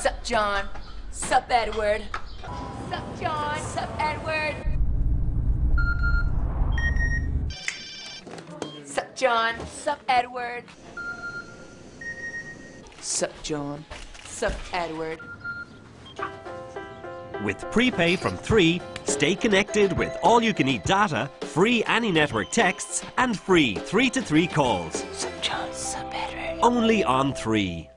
Sup, John? Sup, Edward? Sup, John? Sup, Edward? Sup, John? Sup, Edward? Sup, John? Sup, Edward? With prepay from 3, stay connected with all you can eat data, free any network texts, and free 3 to 3 calls. Sup, John? Sup, Edward? Only on 3.